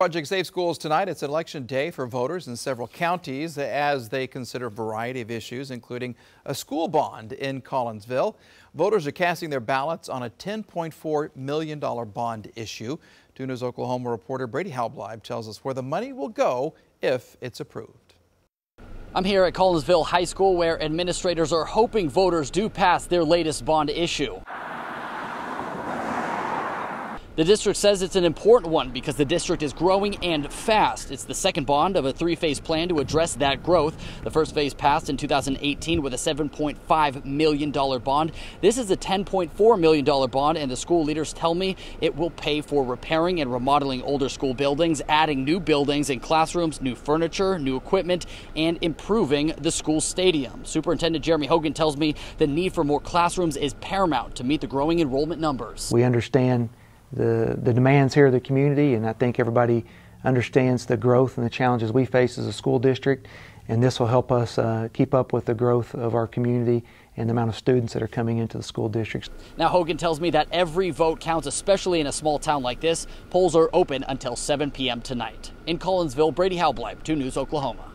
Project Safe Schools tonight. It's election day for voters in several counties as they consider a variety of issues, including a school bond in Collinsville. Voters are casting their ballots on a $10.4 million bond issue. 2 News Oklahoma reporter Brady Halbleib tells us where the money will go if it's approved. I'm here at Collinsville High School where administrators are hoping voters do pass their latest bond issue. The district says it's an important one because the district is growing and fast. It's the second bond of a three phase plan to address that growth. The first phase passed in 2018 with a $7.5 million bond. This is a $10.4 million bond, and the school leaders tell me it will pay for repairing and remodeling older school buildings, adding new buildings and classrooms, new furniture, new equipment, and improving the school stadium. Superintendent Jeremy Hogan tells me the need for more classrooms is paramount to meet the growing enrollment numbers. We understand the, the demands here of the community, and I think everybody understands the growth and the challenges we face as a school district, and this will help us uh, keep up with the growth of our community and the amount of students that are coming into the school districts. Now, Hogan tells me that every vote counts, especially in a small town like this. Polls are open until 7 p.m. tonight. In Collinsville, Brady Halbleib, 2 News Oklahoma.